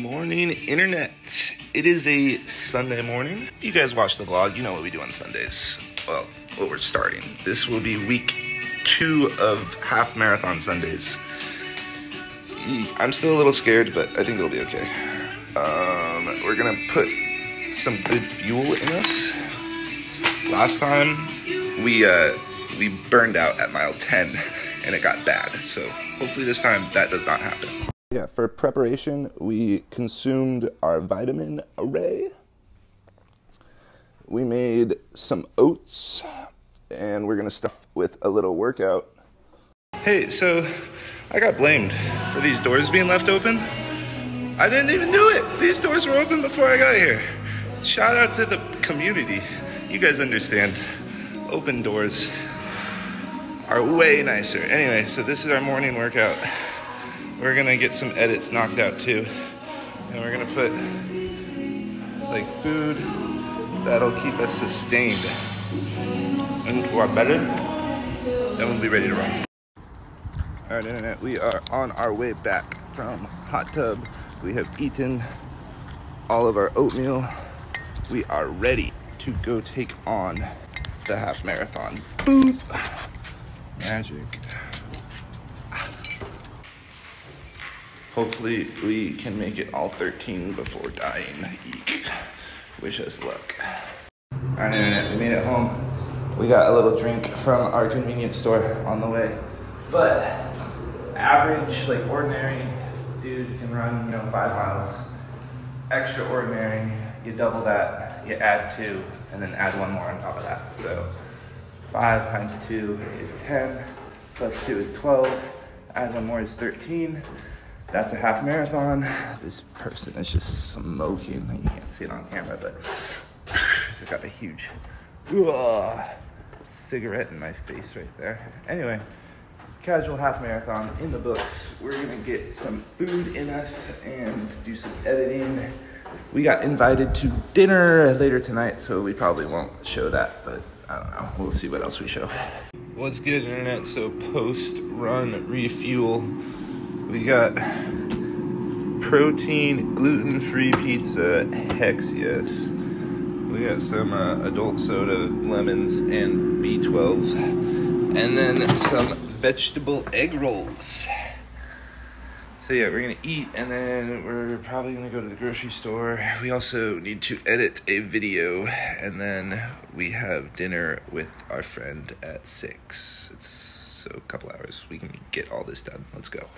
Morning, internet. It is a Sunday morning. If you guys watch the vlog, you know what we do on Sundays. Well, what we're starting. This will be week two of half marathon Sundays. I'm still a little scared, but I think it'll be okay. Um, we're gonna put some good fuel in us. Last time we uh, we burned out at mile 10 and it got bad. So hopefully this time that does not happen. Yeah, for preparation, we consumed our vitamin array. We made some oats and we're gonna stuff with a little workout. Hey, so I got blamed for these doors being left open. I didn't even do it. These doors were open before I got here. Shout out to the community. You guys understand. Open doors are way nicer. Anyway, so this is our morning workout. We're gonna get some edits knocked out too. And we're gonna put like food that'll keep us sustained and our belly. Then we'll be ready to run. All right, internet, we are on our way back from hot tub. We have eaten all of our oatmeal. We are ready to go take on the half marathon. Boop. Magic. Hopefully we can make it all 13 before dying. Eek. Wish us luck. All right, internet, we made it home. We got a little drink from our convenience store on the way. But average, like ordinary dude can run, you know, five miles. Extraordinary, you double that, you add two, and then add one more on top of that. So five times two is 10, plus two is 12, add one more is 13. That's a half marathon. This person is just smoking. You can't see it on camera, but she's got a huge ugh, cigarette in my face right there. Anyway, casual half marathon in the books. We're gonna get some food in us and do some editing. We got invited to dinner later tonight, so we probably won't show that, but I don't know. We'll see what else we show. What's good, internet? So post run refuel. We got protein, gluten-free pizza. Hex yes. We got some uh, adult soda, lemons, and B12, and then some vegetable egg rolls. So yeah, we're gonna eat and then we're probably gonna go to the grocery store. We also need to edit a video and then we have dinner with our friend at six. It's so a couple hours. We can get all this done. Let's go.